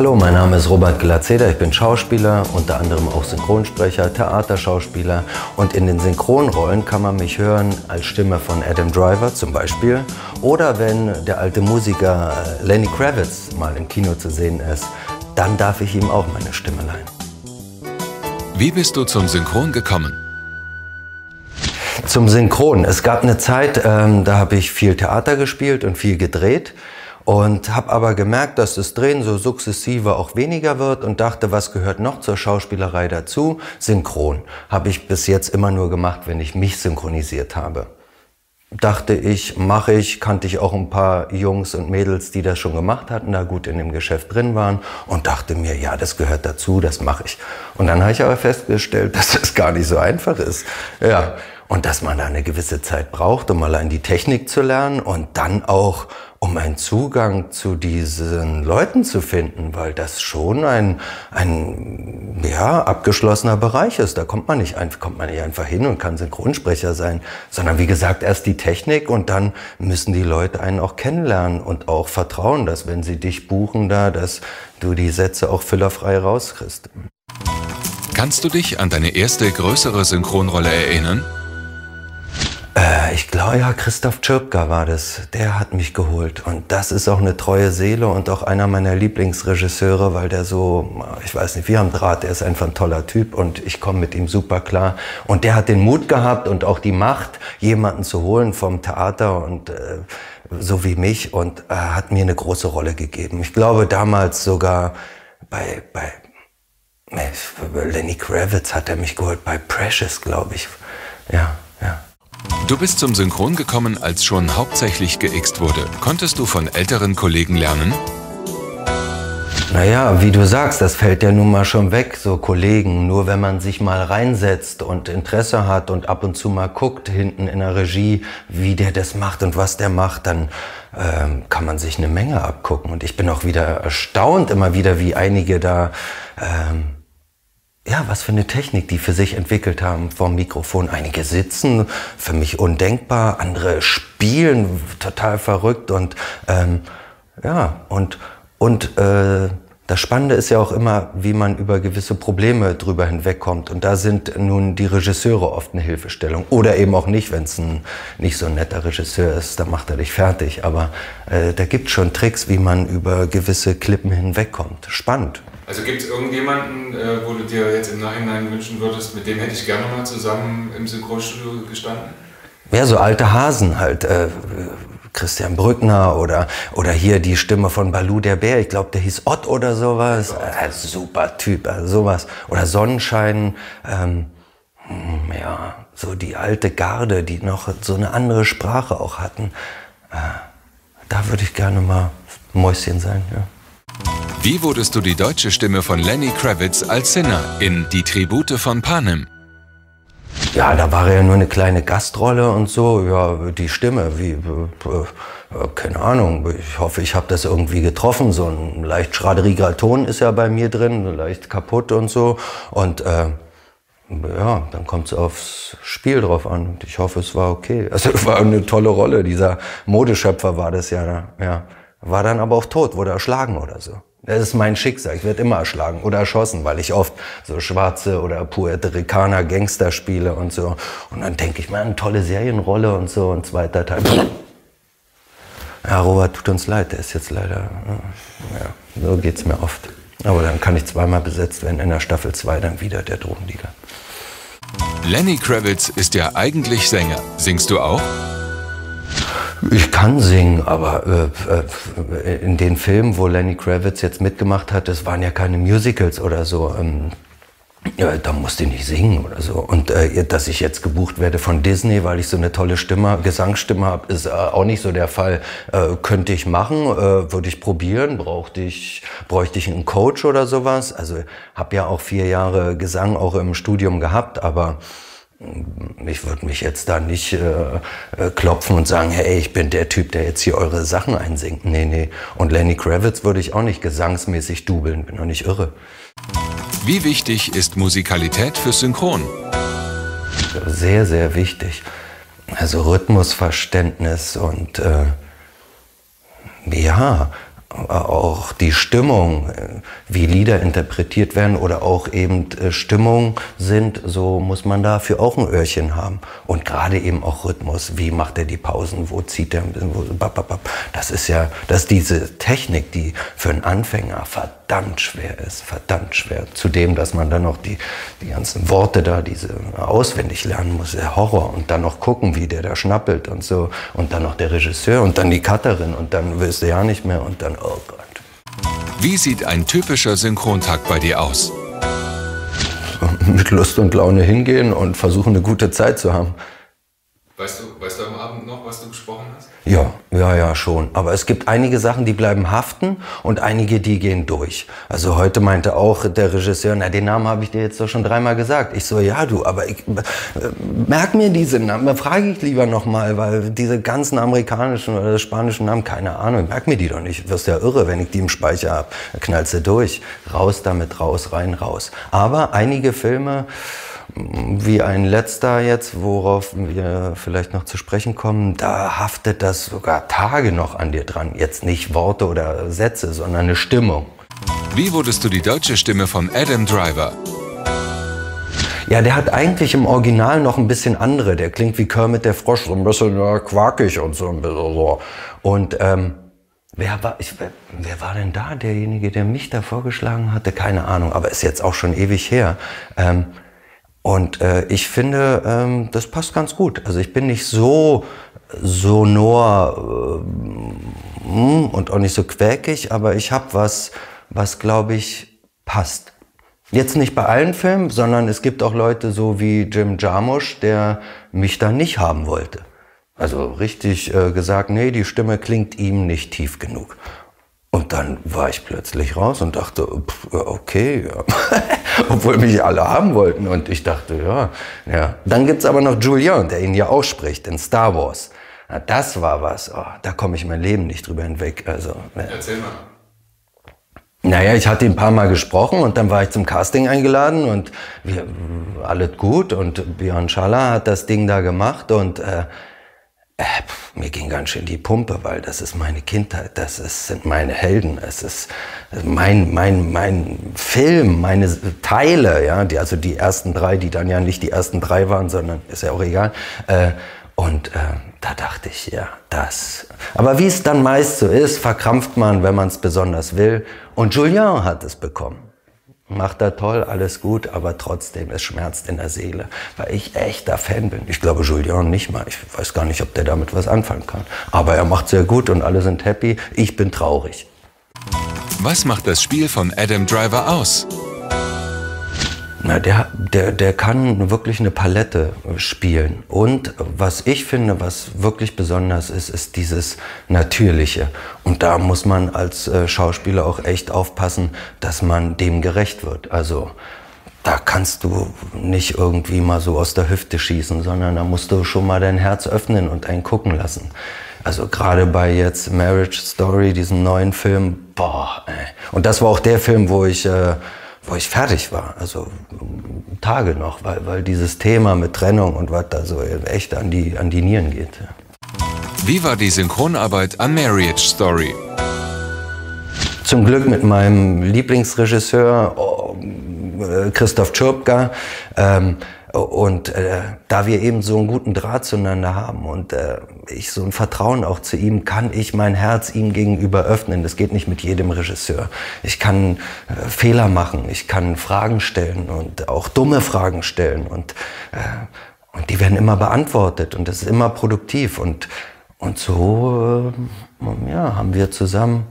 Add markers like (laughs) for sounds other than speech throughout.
Hallo, mein Name ist Robert Glazeder, ich bin Schauspieler, unter anderem auch Synchronsprecher, Theaterschauspieler und in den Synchronrollen kann man mich hören als Stimme von Adam Driver zum Beispiel oder wenn der alte Musiker äh, Lenny Kravitz mal im Kino zu sehen ist, dann darf ich ihm auch meine Stimme leihen. Wie bist du zum Synchron gekommen? Zum Synchron. Es gab eine Zeit, ähm, da habe ich viel Theater gespielt und viel gedreht und habe aber gemerkt, dass das Drehen so sukzessive auch weniger wird und dachte, was gehört noch zur Schauspielerei dazu? Synchron. Habe ich bis jetzt immer nur gemacht, wenn ich mich synchronisiert habe. Dachte ich, mache ich, kannte ich auch ein paar Jungs und Mädels, die das schon gemacht hatten, da gut in dem Geschäft drin waren und dachte mir, ja, das gehört dazu, das mache ich. Und dann habe ich aber festgestellt, (laughs) dass das gar nicht so einfach ist. Ja, und dass man da eine gewisse Zeit braucht, um allein die Technik zu lernen und dann auch, um einen Zugang zu diesen Leuten zu finden, weil das schon ein, ein ja, abgeschlossener Bereich ist. Da kommt man, nicht, kommt man nicht einfach hin und kann Synchronsprecher sein, sondern wie gesagt, erst die Technik und dann müssen die Leute einen auch kennenlernen und auch vertrauen, dass wenn sie dich buchen da, dass du die Sätze auch füllerfrei rauskriegst. Kannst du dich an deine erste größere Synchronrolle erinnern? Ich glaube, ja, Christoph Tschirpka war das. Der hat mich geholt. Und das ist auch eine treue Seele und auch einer meiner Lieblingsregisseure, weil der so, ich weiß nicht, wir haben Draht, der ist einfach ein toller Typ und ich komme mit ihm super klar. Und der hat den Mut gehabt und auch die Macht, jemanden zu holen vom Theater und äh, so wie mich und äh, hat mir eine große Rolle gegeben. Ich glaube damals sogar bei, bei Lenny Kravitz hat er mich geholt, bei Precious, glaube ich. Ja, ja. Du bist zum Synchron gekommen, als schon hauptsächlich geixt wurde. Konntest du von älteren Kollegen lernen? Naja, wie du sagst, das fällt ja nun mal schon weg, so Kollegen. Nur wenn man sich mal reinsetzt und Interesse hat und ab und zu mal guckt hinten in der Regie, wie der das macht und was der macht, dann ähm, kann man sich eine Menge abgucken. Und ich bin auch wieder erstaunt immer wieder, wie einige da ähm, ja, was für eine Technik die für sich entwickelt haben vom Mikrofon. Einige sitzen, für mich undenkbar, andere spielen total verrückt und ähm, ja, und, und äh, das Spannende ist ja auch immer, wie man über gewisse Probleme drüber hinwegkommt. Und da sind nun die Regisseure oft eine Hilfestellung. Oder eben auch nicht, wenn es ein nicht so ein netter Regisseur ist, dann macht er dich fertig. Aber äh, da gibt schon Tricks, wie man über gewisse Klippen hinwegkommt. Spannend. Also gibt es irgendjemanden, äh, wo du dir jetzt im Nachhinein wünschen würdest, mit dem hätte ich gerne mal zusammen im Synchronstudio gestanden? Ja, so alte Hasen halt. Äh, Christian Brückner oder, oder hier die Stimme von Balu der Bär. Ich glaube, der hieß Ott oder sowas. Äh, super Typ, also sowas. Oder Sonnenschein. Ähm, hm, ja, so die alte Garde, die noch so eine andere Sprache auch hatten. Äh, da würde ich gerne mal Mäuschen sein, ja. Wie wurdest du die deutsche Stimme von Lenny Kravitz als Sinner in Die Tribute von Panem? Ja, da war ja nur eine kleine Gastrolle und so. Ja, die Stimme, wie, äh, keine Ahnung. Ich hoffe, ich habe das irgendwie getroffen. So ein leicht schraderiger Ton ist ja bei mir drin, leicht kaputt und so. Und äh, ja, dann kommt es aufs Spiel drauf an. Und ich hoffe, es war okay. (laughs) Also es war eine tolle Rolle. Dieser Modeschöpfer war das ja. ja. War dann aber auch tot, wurde erschlagen oder so. Das ist mein Schicksal. Ich werde immer erschlagen oder erschossen, weil ich oft so schwarze oder Puerto Ricaner Gangster spiele und so. Und dann denke ich, man, eine tolle Serienrolle und so. Und zweiter Teil. Ja, Robert, tut uns leid, der ist jetzt leider. Ja, so geht's mir oft. Aber dann kann ich zweimal besetzt werden in der Staffel 2 dann wieder der Drogendealer. Lenny Kravitz ist ja eigentlich Sänger. Singst du auch? Ich kann singen, aber äh, äh, in den Filmen, wo Lenny Kravitz jetzt mitgemacht hat, das waren ja keine Musicals oder so. Ähm, ja, da musste ich nicht singen oder so. Und äh, dass ich jetzt gebucht werde von Disney, weil ich so eine tolle Stimme, Gesangsstimme habe, ist äh, auch nicht so der Fall. Äh, könnte ich machen, äh, würde ich probieren, brauchte ich, bräuchte ich einen Coach oder sowas. Also habe ja auch vier Jahre Gesang auch im Studium gehabt, aber ich würde mich jetzt da nicht äh, äh, klopfen und sagen, hey, ich bin der Typ, der jetzt hier eure Sachen einsingt. Nee, nee. Und Lenny Kravitz würde ich auch nicht gesangsmäßig dubeln, bin doch nicht irre. Wie wichtig ist Musikalität für Synchron? Sehr, sehr wichtig. Also Rhythmusverständnis und äh, ja, auch die Stimmung, äh, wie Lieder interpretiert werden oder auch eben äh, Stimmung sind, so muss man dafür auch ein Öhrchen haben. Und gerade eben auch Rhythmus. Wie macht er die Pausen? Wo zieht er? Das ist ja, das ist diese Technik, die für einen Anfänger verdammt schwer ist. Verdammt schwer. Zudem, dass man dann noch die, die ganzen Worte da, diese auswendig lernen muss. Der Horror. Und dann noch gucken, wie der da schnappelt und so. Und dann noch der Regisseur und dann die Cutterin und dann willst du ja nicht mehr und dann oh Gott. Wie sieht ein typischer Synchrontag bei dir aus? (laughs) Mit Lust und Laune hingehen und versuchen, eine gute Zeit zu haben. Weißt du, weißt du am Abend noch, was du gesprochen hast? Ja, ja, schon. Aber es gibt einige Sachen, die bleiben haften und einige, die gehen durch. Also heute meinte auch der Regisseur, na, den Namen habe ich dir jetzt doch schon dreimal gesagt. Ich so, ja, du, aber ich, äh, merk mir diese Namen, frage ich lieber nochmal, weil diese ganzen amerikanischen oder spanischen Namen, keine Ahnung, merk mir die doch nicht. Wirst ja irre, wenn ich die im Speicher habe. Knallst du durch. Raus damit, raus, rein, raus. Aber einige Filme, wie ein letzter jetzt, worauf wir vielleicht noch zu sprechen kommen, da haftet das sogar Tage noch an dir dran. Jetzt nicht Worte oder Sätze, sondern eine Stimmung. Wie wurdest du die deutsche Stimme von Adam Driver? Ja, der hat eigentlich im Original noch ein bisschen andere. Der klingt wie Kermit der Frosch, so ein bisschen ja, quakig und so ein bisschen so. Und ähm, wer, war, ich, wer, war denn da derjenige, der mich da vorgeschlagen hatte? Keine Ahnung, aber ist jetzt auch schon ewig her. Ähm, und äh, ich finde, ähm, das passt ganz gut. Also ich bin nicht so sonor äh, hm, und auch nicht so quäkig, aber ich habe was, was glaube ich passt. Jetzt nicht bei allen Filmen, sondern es gibt auch Leute so wie Jim Jarmusch, der mich da nicht haben wollte. Also richtig äh, gesagt, nee, die Stimme klingt ihm nicht tief genug. Und dann war ich plötzlich raus und dachte, okay, ja. (laughs) obwohl mich alle haben wollten. Und ich dachte, ja, ja. Dann gibt's aber noch Julien, der ihn ja ausspricht in Star Wars. Na, das war was, oh, da komme ich mein Leben nicht drüber hinweg. Also, ja. Erzähl mal. Naja, ich hatte ihn ein paar Mal gesprochen und dann war ich zum Casting eingeladen und wir, alles gut und Björn Schaller hat das Ding da gemacht und äh, äh, mir ging ganz schön die Pumpe, weil das ist meine Kindheit, das ist, sind meine Helden, es ist mein, mein, mein Film, meine Teile, ja, die, also die ersten drei, die dann ja nicht die ersten drei waren, sondern ist ja auch egal. Äh, und äh, da dachte ich, ja, das. Aber wie es dann meist so ist, verkrampft man, wenn man es besonders will. Und Julien hat es bekommen macht er toll, alles gut, aber trotzdem, es schmerzt in der Seele, weil ich echter Fan bin. Ich glaube, Julian nicht mal. Ich weiß gar nicht, ob der damit was anfangen kann. Aber er macht sehr gut und alle sind happy. Ich bin traurig. Was macht das Spiel von Adam Driver aus? Na, der, der, der kann wirklich eine Palette spielen. Und was ich finde, was wirklich besonders ist, ist dieses Natürliche. Und da muss man als äh, Schauspieler auch echt aufpassen, dass man dem gerecht wird. Also da kannst du nicht irgendwie mal so aus der Hüfte schießen, sondern da musst du schon mal dein Herz öffnen und einen gucken lassen. Also gerade bei jetzt Marriage Story, diesem neuen Film, boah, ey. Und das war auch der Film, wo ich... Äh, wo ich fertig war, also Tage noch, weil, weil dieses Thema mit Trennung und was da so echt an die, an die Nieren geht. Wie war die Synchronarbeit an Marriage Story? Zum Glück mit meinem Lieblingsregisseur oh, äh, Christoph Tschirpka. Ähm, und äh, da wir eben so einen guten Draht zueinander haben und äh, ich so ein Vertrauen auch zu ihm, kann ich mein Herz ihm gegenüber öffnen. Das geht nicht mit jedem Regisseur. Ich kann äh, Fehler machen, ich kann Fragen stellen und auch dumme Fragen stellen und, äh, und die werden immer beantwortet und das ist immer produktiv. Und, und so äh, ja, haben wir zusammen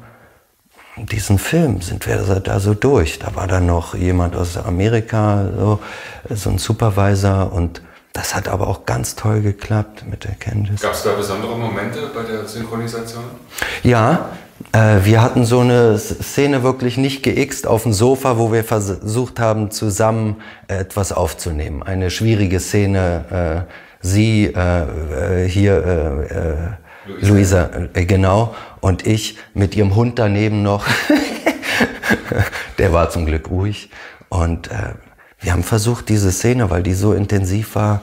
diesen Film sind wir da so durch. Da war dann noch jemand aus Amerika, so, so ein Supervisor und das hat aber auch ganz toll geklappt mit der Candice. Gab es da besondere Momente bei der Synchronisation? Ja, äh, wir hatten so eine Szene wirklich nicht geixt auf dem Sofa, wo wir versucht haben, zusammen etwas aufzunehmen. Eine schwierige Szene. Äh, sie äh, äh hier äh, äh Luisa, äh, genau. Und ich mit ihrem Hund daneben noch. (laughs) Der war zum Glück ruhig. Und äh, wir haben versucht, diese Szene, weil die so intensiv war,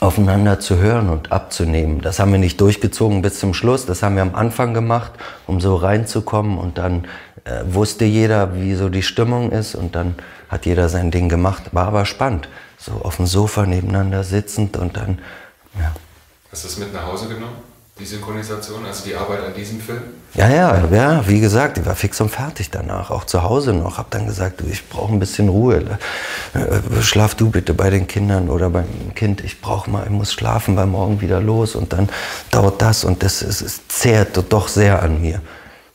aufeinander zu hören und abzunehmen. Das haben wir nicht durchgezogen bis zum Schluss, das haben wir am Anfang gemacht, um so reinzukommen und dann äh, wusste jeder, wie so die Stimmung ist und dann hat jeder sein Ding gemacht. War aber spannend, so auf dem Sofa nebeneinander sitzend und dann, ja. Hast du es mit nach Hause genommen? Die Synchronisation, also die Arbeit an diesem Film? Ja, ja, ja, wie gesagt, ich war fix und fertig danach, auch zu Hause noch. Hab dann gesagt, du, ich brauche ein bisschen Ruhe. Äh, schlaf du bitte bei den Kindern oder beim Kind. Ich brauche mal, ich muss schlafen, weil morgen wieder los und dann dauert das und das es, es zehrt doch sehr an mir.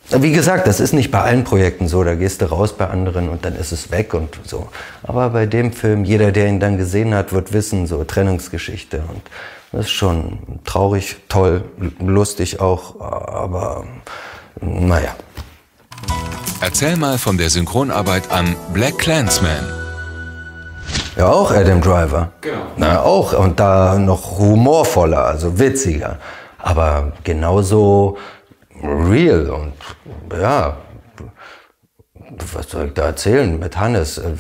Wie gesagt, das ist nicht bei allen Projekten so. Da gehst du raus bei anderen und dann ist es weg und so. Aber bei dem Film, jeder, der ihn dann gesehen hat, wird wissen, so Trennungsgeschichte und das ist schon traurig, toll, lustig auch, aber naja. Erzähl mal von der Synchronarbeit an Black Clansman. Ja, auch Adam Driver. Genau. Na, auch. Und da noch humorvoller, also witziger. Aber genauso real und ja, was soll ich da erzählen mit Hannes? Äh,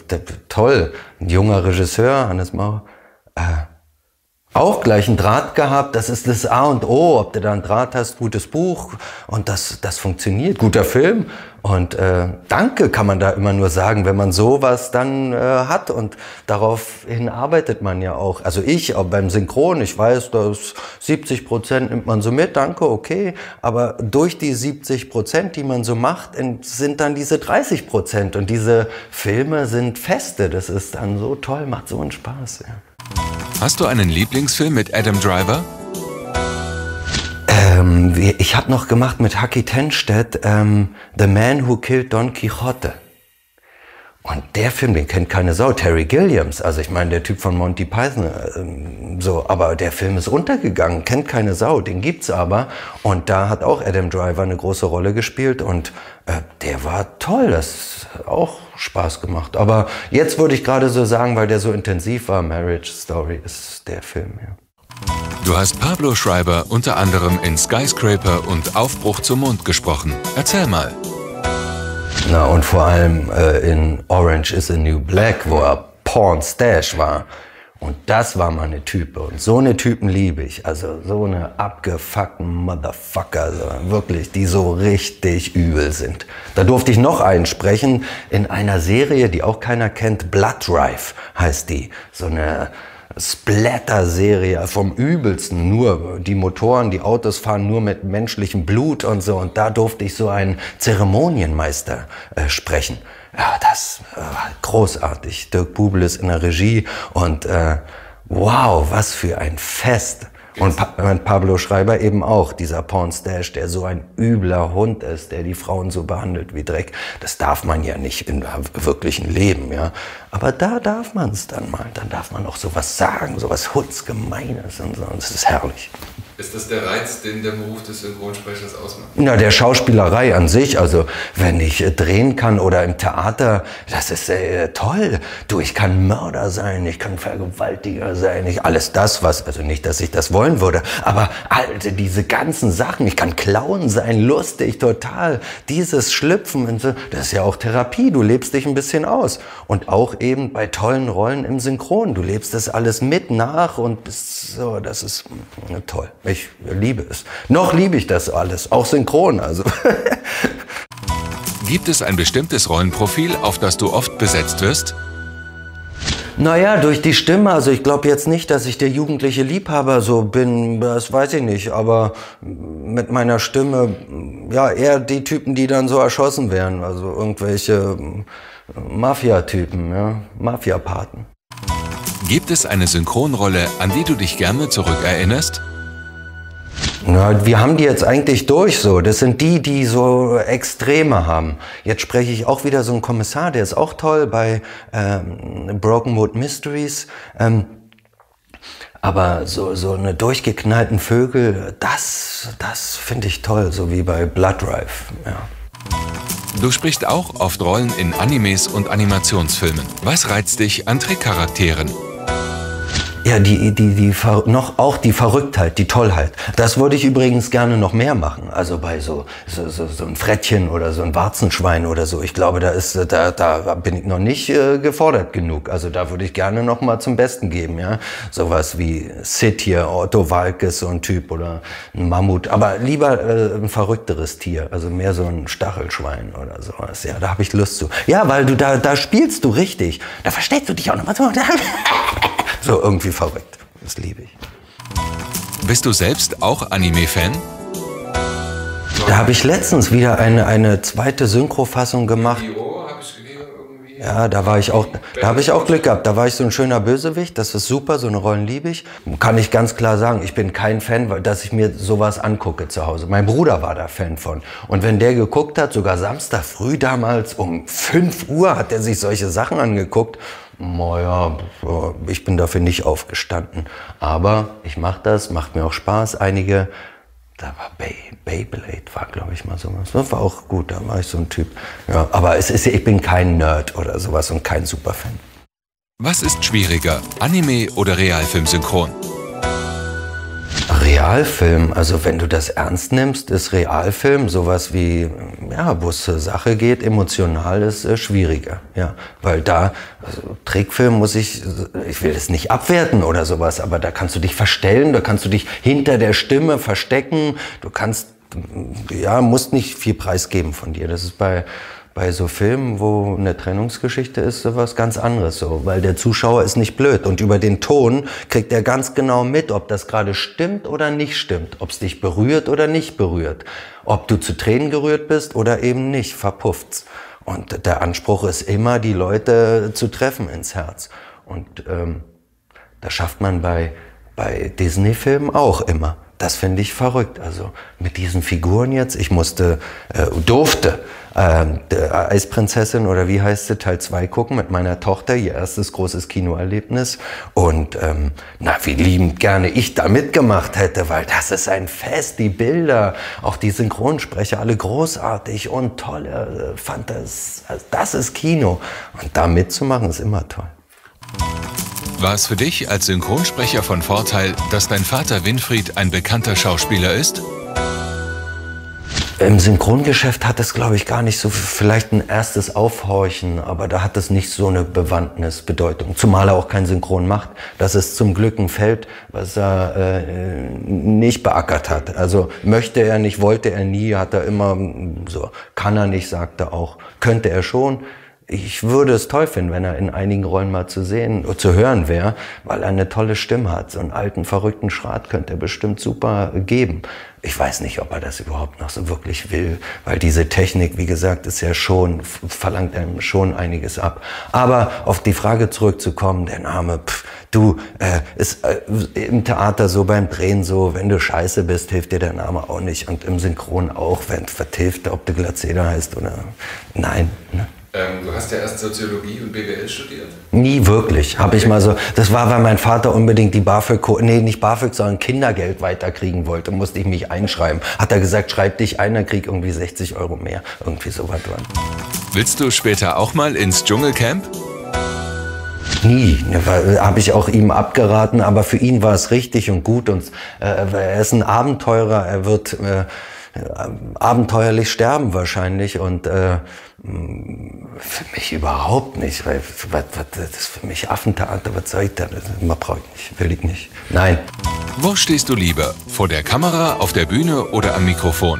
toll, ein junger Regisseur, Hannes Mauer. Äh, auch gleich einen Draht gehabt. Das ist das A und O. Ob du da einen Draht hast, gutes Buch und das, das funktioniert. Guter Film. Und äh, danke kann man da immer nur sagen, wenn man sowas dann äh, hat. Und daraufhin arbeitet man ja auch. Also ich, auch beim Synchron, ich weiß, dass 70 Prozent nimmt man so mit, danke, okay. Aber durch die 70 Prozent, die man so macht, sind dann diese 30 Prozent. Und diese Filme sind feste. Das ist dann so toll, macht so einen Spaß. Ja. Hast du einen Lieblingsfilm mit Adam Driver? Ähm, ich habe noch gemacht mit Hucky Tenstedt ähm, The Man Who Killed Don Quixote. Und der Film, den kennt keine Sau. Terry Gilliams, also ich meine, der Typ von Monty Python, äh, so, aber der Film ist untergegangen, kennt keine Sau, den gibt's aber. Und da hat auch Adam Driver eine große Rolle gespielt und äh, der war toll, das hat auch Spaß gemacht. Aber jetzt würde ich gerade so sagen, weil der so intensiv war, Marriage Story ist der Film, ja. Du hast Pablo Schreiber unter anderem in Skyscraper und Aufbruch zum Mond gesprochen. Erzähl mal. Na, und vor allem äh, in Orange is a New Black, wo er Porn Stash war. Und das war meine Type. Und so eine Typen liebe ich. Also so eine abgefuckten Motherfucker. Also wirklich, die so richtig übel sind. Da durfte ich noch einsprechen in einer Serie, die auch keiner kennt. Blood Drive heißt die. So eine Splatter-Serie vom Übelsten. Nur die Motoren, die Autos fahren nur mit menschlichem Blut und so. Und da durfte ich so einen Zeremonienmeister äh, sprechen. Ja, das war äh, großartig. Dirk Bubel ist in der Regie und äh, wow, was für ein Fest. Und pa Pablo Schreiber eben auch, dieser Pornstash, der so ein übler Hund ist, der die Frauen so behandelt wie Dreck. Das darf man ja nicht im wirklichen Leben, ja. Aber da darf man es dann mal. Dann darf man auch sowas sagen, sowas Hundsgemeines und so. Und das ist herrlich. Ist das der Reiz, den der Beruf des Synchronsprechers ausmacht? Na, der Schauspielerei an sich. Also, wenn ich äh, drehen kann oder im Theater, das ist äh, toll. Du, ich kann Mörder sein, ich kann Vergewaltiger sein, ich, alles das, was, also nicht, dass ich das wollen würde, aber alte, diese ganzen Sachen, ich kann Clown sein, lustig, total. Dieses Schlüpfen, und so, das ist ja auch Therapie, du lebst dich ein bisschen aus. Und auch eben bei tollen Rollen im Synchron, du lebst das alles mit nach und bist so, das ist mh, toll. Ich liebe es. Noch liebe ich das alles, auch synchron. Also. Gibt es ein bestimmtes Rollenprofil, auf das du oft besetzt wirst? Naja, durch die Stimme. Also ich glaube jetzt nicht, dass ich der jugendliche Liebhaber so bin. Das weiß ich nicht. Aber mit meiner Stimme, ja, eher die Typen, die dann so erschossen werden. Also irgendwelche Mafia-Typen, ja, Mafia-Paten. Gibt es eine Synchronrolle, an die du dich gerne zurückerinnerst? Na, wir haben die jetzt eigentlich durch so. Das sind die, die so Extreme haben. Jetzt spreche ich auch wieder so einen Kommissar, der ist auch toll bei ähm, Broken Wood Mysteries. Ähm, aber so, so eine durchgeknallten Vögel, das, das finde ich toll, so wie bei Blood Drive. Ja. Du sprichst auch oft Rollen in Animes und Animationsfilmen. Was reizt dich an Trickcharakteren? Ja, die, die, die, noch auch die Verrücktheit, die Tollheit. Das würde ich übrigens gerne noch mehr machen. Also bei so, so, so, so ein Frettchen oder so ein Warzenschwein oder so. Ich glaube, da ist, da, da bin ich noch nicht äh, gefordert genug. Also da würde ich gerne noch mal zum Besten geben, ja. Sowas wie Sid hier, Otto Walkes, so ein Typ oder ein Mammut. Aber lieber äh, ein verrückteres Tier. Also mehr so ein Stachelschwein oder sowas. Ja, da habe ich Lust zu. Ja, weil du da, da spielst du richtig. Da versteckst du dich auch noch mal. (laughs) so irgendwie verrückt. Das liebe ich. Bist du selbst auch Anime-Fan? Da habe ich letztens wieder eine, eine zweite Synchrofassung gemacht. Ja, da war ich auch, da habe ich auch Glück gehabt. Da war ich so ein schöner Bösewicht. Das ist super, so eine Rollen liebe ich. Kann ich ganz klar sagen, ich bin kein Fan, weil, dass ich mir sowas angucke zu Hause. Mein Bruder war da Fan von. Und wenn der geguckt hat, sogar Samstag früh damals um 5 Uhr hat er sich solche Sachen angeguckt. Naja, ich bin dafür nicht aufgestanden. Aber ich mache das, macht mir auch Spaß. Einige da war Bay, Beyblade, war glaube ich mal sowas. Das war auch gut, da war ich so ein Typ. Ja, aber es ist, ich bin kein Nerd oder sowas und kein Superfan. Was ist schwieriger, Anime oder Realfilm synchron? Realfilm, also wenn du das ernst nimmst, ist Realfilm sowas wie, ja, wo es zur Sache geht, emotional ist äh, schwieriger, ja, weil da also, Trickfilm muss ich, ich will es nicht abwerten oder sowas, aber da kannst du dich verstellen, da kannst du dich hinter der Stimme verstecken, du kannst, ja, musst nicht viel preisgeben von dir. Das ist bei bei so Filmen, wo eine Trennungsgeschichte ist, sowas ganz anderes so, weil der Zuschauer ist nicht blöd und über den Ton kriegt er ganz genau mit, ob das gerade stimmt oder nicht stimmt, ob es dich berührt oder nicht berührt, ob du zu Tränen gerührt bist oder eben nicht, verpufft's. Und der Anspruch ist immer, die Leute zu treffen ins Herz. Und ähm, das schafft man bei, bei Disney-Filmen auch immer. Das finde ich verrückt. Also mit diesen Figuren jetzt, ich musste, äh, durfte äh, Eisprinzessin oder wie heißt sie, Teil 2 gucken mit meiner Tochter, ihr erstes großes Kinoerlebnis. Und ähm, na, wie liebend gerne ich da mitgemacht hätte, weil das ist ein Fest, die Bilder, auch die Synchronsprecher, alle großartig und toll. Äh, fand das, also das ist Kino. Und da mitzumachen ist immer toll. War es für dich als Synchronsprecher von Vorteil, dass dein Vater Winfried ein bekannter Schauspieler ist? Im Synchrongeschäft hat es, glaube ich, gar nicht so vielleicht ein erstes Aufhorchen, aber da hat es nicht so eine Bewandtnis, Bedeutung. Zumal er auch kein Synchron macht. Das ist zum Glück ein Feld, was er äh, nicht beackert hat. Also möchte er nicht, wollte er nie, hat er immer so, kann er nicht, sagt er auch. Könnte er schon, ich würde es toll finden, wenn er in einigen Rollen mal zu sehen, zu hören wäre, weil er eine tolle Stimme hat. So einen alten, verrückten Schrat könnte er bestimmt super geben. Ich weiß nicht, ob er das überhaupt noch so wirklich will, weil diese Technik, wie gesagt, ist ja schon, verlangt einem schon einiges ab. Aber auf die Frage zurückzukommen, der Name, pff, du, äh, ist äh, im Theater so, beim Drehen so, wenn du scheiße bist, hilft dir der Name auch nicht. Und im Synchron auch, wenn verhilft, ob du Glatzeder heißt oder, nein. Ne? Ähm, du hast ja erst Soziologie und BWL studiert? Nie wirklich. Habe ich mal so. Das war, weil mein Vater unbedingt die BAföG, nee, nicht BAföG, sondern Kindergeld weiterkriegen wollte. Musste ich mich einschreiben. Hat er gesagt, schreib dich ein, dann krieg irgendwie 60 Euro mehr. Irgendwie so was dran. Willst du später auch mal ins Dschungelcamp? Nie. Habe ich auch ihm abgeraten, aber für ihn war es richtig und gut. Und äh, er ist ein Abenteurer. Er wird äh, abenteuerlich sterben wahrscheinlich und äh, für mich überhaupt nicht, weil was, was, das ist für mich Affentheater, was soll ich da? Das brauche ich nicht, will ich nicht. Nein. Wo stehst du lieber? Vor der Kamera, auf der Bühne oder am Mikrofon?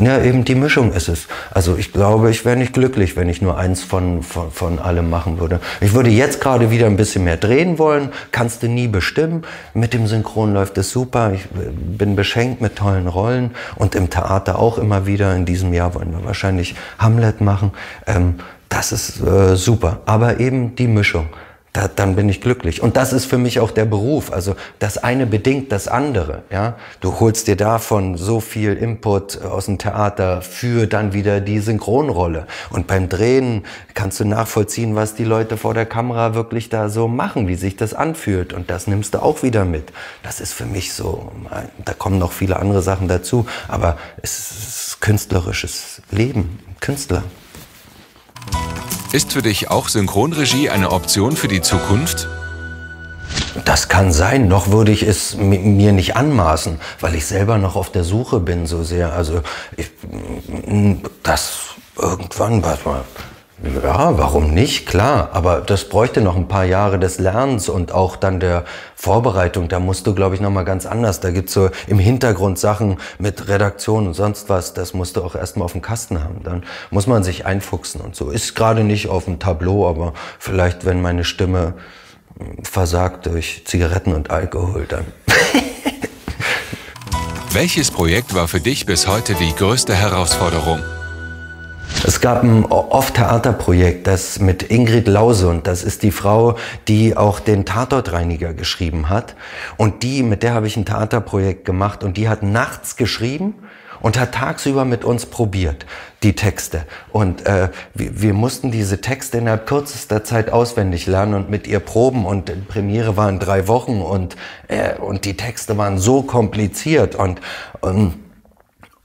Ja, eben die Mischung ist es. Also ich glaube, ich wäre nicht glücklich, wenn ich nur eins von, von, von allem machen würde. Ich würde jetzt gerade wieder ein bisschen mehr drehen wollen, kannst du nie bestimmen. Mit dem Synchron läuft es super. Ich bin beschenkt mit tollen Rollen und im Theater auch immer wieder. In diesem Jahr wollen wir wahrscheinlich Hamlet machen. Ähm, das ist äh, super. Aber eben die Mischung da, dann bin ich glücklich. Und das ist für mich auch der Beruf. Also das eine bedingt das andere. Ja, du holst dir davon so viel Input aus dem Theater für dann wieder die Synchronrolle. Und beim Drehen kannst du nachvollziehen, was die Leute vor der Kamera wirklich da so machen, wie sich das anfühlt. Und das nimmst du auch wieder mit. Das ist für mich so. Da kommen noch viele andere Sachen dazu. Aber es ist künstlerisches Leben, Künstler. Ist für dich auch Synchronregie eine Option für die Zukunft? Das kann sein. Noch würde ich es mir nicht anmaßen, weil ich selber noch auf der Suche bin so sehr. Also ich, das irgendwann, warte mal. Ja, warum nicht? Klar, aber das bräuchte noch ein paar Jahre des Lernens und auch dann der Vorbereitung. Da musst du, glaube ich, noch mal ganz anders. Da gibt's so im Hintergrund Sachen mit Redaktion und sonst was. Das musst du auch erstmal auf dem Kasten haben. Dann muss man sich einfuchsen und so. Ist gerade nicht auf dem Tableau, aber vielleicht, wenn meine Stimme versagt durch Zigaretten und Alkohol dann. (laughs) Welches Projekt war für dich bis heute die größte Herausforderung? Es gab ein Off-Theater-Projekt, das mit Ingrid Lausund, das ist die Frau, die auch den Tatortreiniger geschrieben hat. Und die, mit der habe ich ein Theaterprojekt gemacht und die hat nachts geschrieben und hat tagsüber mit uns probiert, die Texte. Und äh, wir, wir mussten diese Texte innerhalb kürzester Zeit auswendig lernen und mit ihr proben. Und Premiere waren drei Wochen und, äh, und die Texte waren so kompliziert. Und, und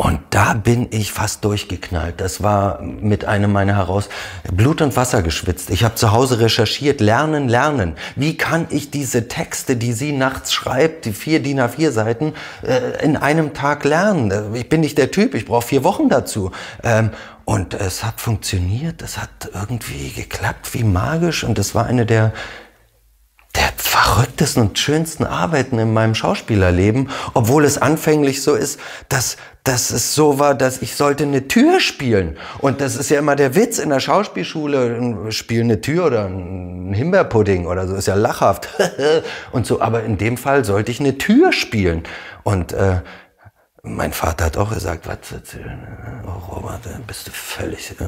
und da bin ich fast durchgeknallt. Das war mit einem meiner heraus Blut und Wasser geschwitzt. Ich habe zu Hause recherchiert, lernen, lernen. Wie kann ich diese Texte, die sie nachts schreibt, die vier DIN A4 Seiten, äh, in einem Tag lernen? Ich bin nicht der Typ, ich brauche vier Wochen dazu. Ähm, und es hat funktioniert, es hat irgendwie geklappt, wie magisch. Und es war eine der der verrücktesten und schönsten Arbeiten in meinem Schauspielerleben, obwohl es anfänglich so ist, dass, dass es so war, dass ich sollte eine Tür spielen. Und das ist ja immer der Witz in der Schauspielschule, spielen eine Tür oder ein Himbeerpudding oder so, ist ja lachhaft. (laughs) und so, aber in dem Fall sollte ich eine Tür spielen. Und äh, mein Vater hat auch gesagt, was, oh Robert, bist du völlig, äh,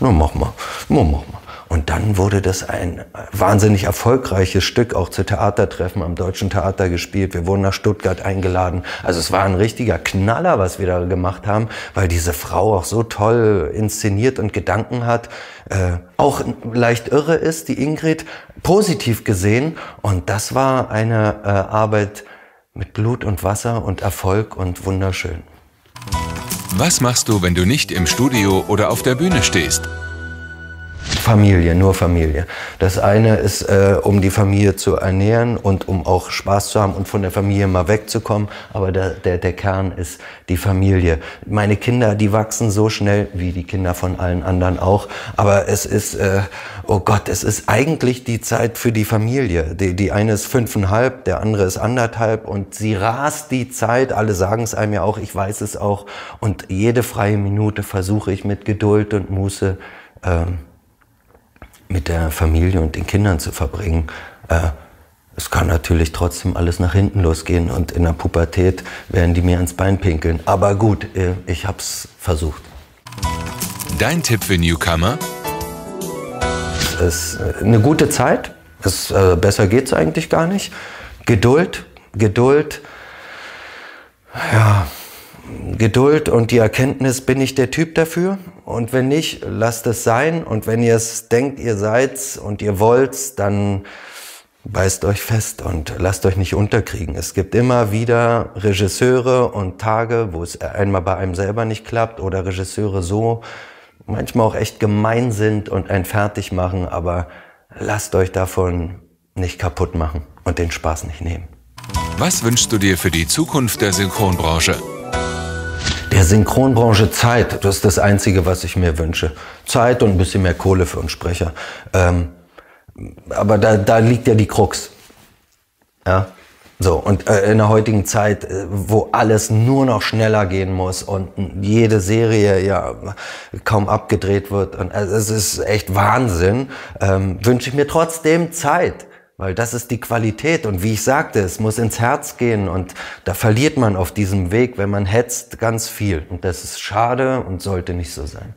nur mach mal, nur mach mal. Und dann wurde das ein wahnsinnig erfolgreiches Stück, auch zu Theatertreffen am Deutschen Theater gespielt. Wir wurden nach Stuttgart eingeladen. Also es war ein richtiger Knaller, was wir da gemacht haben, weil diese Frau auch so toll inszeniert und Gedanken hat, äh, auch leicht irre ist, die Ingrid, positiv gesehen. Und das war eine äh, Arbeit, mit Blut und Wasser und Erfolg und wunderschön. Was machst du, wenn du nicht im Studio oder auf der Bühne stehst? Familie, nur Familie. Das eine ist, äh, um die Familie zu ernähren und um auch Spaß zu haben und von der Familie mal wegzukommen. Aber der, der, der Kern ist die Familie. Meine Kinder, die wachsen so schnell, wie die Kinder von allen anderen auch. Aber es ist, äh, oh Gott, es ist eigentlich die Zeit für die Familie. Die, die eine ist fünfeinhalb, der andere ist anderthalb und sie rast die Zeit. Alle sagen es einem ja auch, ich weiß es auch. Und jede freie Minute versuche ich mit Geduld und Muße, ähm, mit der Familie und den Kindern zu verbringen. Äh, es kann natürlich trotzdem alles nach hinten losgehen und in der Pubertät werden die mir ans Bein pinkeln. Aber gut, äh, ich hab's versucht. Dein Tipp für Newcomer? Es ist äh, eine gute Zeit. Es, äh, besser geht's eigentlich gar nicht. Geduld, Geduld. Ja, Geduld und die Erkenntnis, bin ich der Typ dafür? Und wenn nicht, lasst es sein. Und wenn ihr es denkt, ihr seid's und ihr wollt's, dann beißt euch fest und lasst euch nicht unterkriegen. Es gibt immer wieder Regisseure und Tage, wo es einmal bei einem selber nicht klappt oder Regisseure so manchmal auch echt gemein sind und einen fertig machen, aber lasst euch davon nicht kaputt machen und den Spaß nicht nehmen. Was wünschst du dir für die Zukunft der Synchronbranche? Der Synchronbranche Zeit, das ist das Einzige, was ich mir wünsche. Zeit und ein bisschen mehr Kohle für uns Sprecher. Ähm, aber da, da liegt ja die Krux. Ja. So, und äh, in der heutigen Zeit, äh, wo alles nur noch schneller gehen muss und jede Serie ja kaum abgedreht wird, und also es ist echt Wahnsinn, ähm, wünsche ich mir trotzdem Zeit. Weil das ist die Qualität. Und wie ich sagte, es muss ins Herz gehen. Und da verliert man auf diesem Weg, wenn man hetzt, ganz viel. Und das ist schade und sollte nicht so sein.